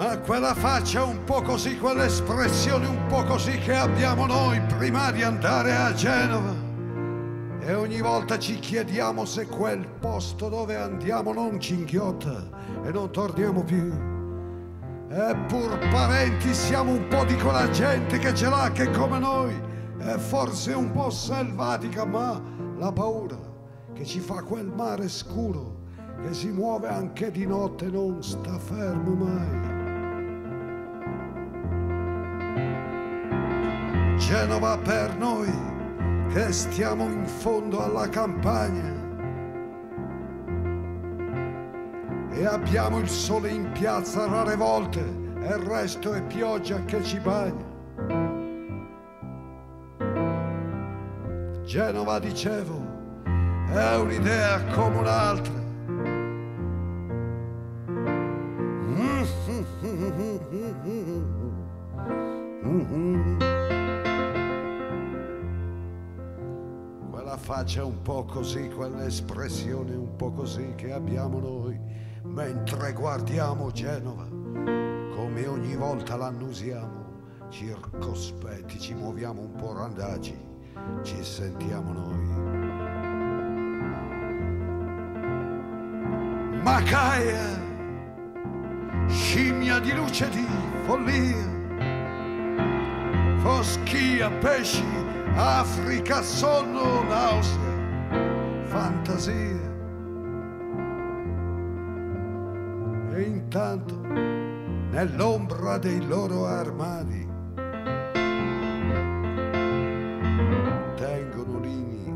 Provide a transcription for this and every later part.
Ma quella faccia un po' così, quell'espressione un po' così che abbiamo noi prima di andare a Genova. E ogni volta ci chiediamo se quel posto dove andiamo non ci inghiotta e non torniamo più. Eppur parenti siamo un po' di quella gente che ce l'ha che come noi è forse un po' selvatica, ma la paura che ci fa quel mare scuro che si muove anche di notte non sta fermo mai. Genova per noi che stiamo in fondo alla campagna e abbiamo il sole in piazza rare volte e il resto è pioggia che ci bagna. Genova, dicevo, è un'idea come un'altra. Quella faccia un po' così, quell'espressione un po' così che abbiamo noi mentre guardiamo Genova, come ogni volta l'annusiamo, circospetti, ci muoviamo un po' randagi, ci sentiamo noi. Macaia, scimmia di luce di follia, foschia, pesci, Africa, sonno, nausea, fantasia. E intanto, nell'ombra dei loro armadi, tengono lini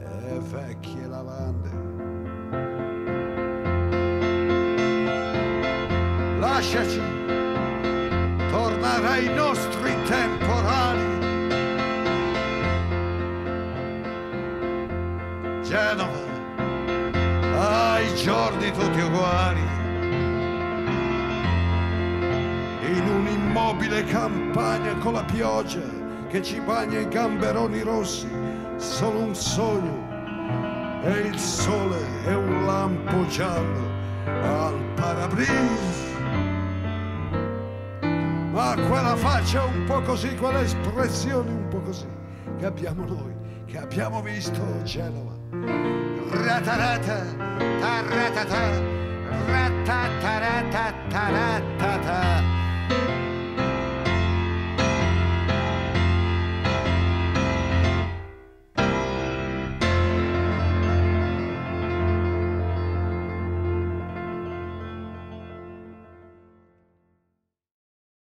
e vecchie lavande. Lasciaci ai nostri temporali. Genova, ai giorni tutti uguali. In un'immobile campagna con la pioggia che ci bagna i gamberoni rossi, solo un sogno e il sole è un lampo giallo al parabris. Ma quella faccia un po' così, quella espressione un po' così che abbiamo noi, che abbiamo visto Genova. Ratarata, taratata, ratataratatata.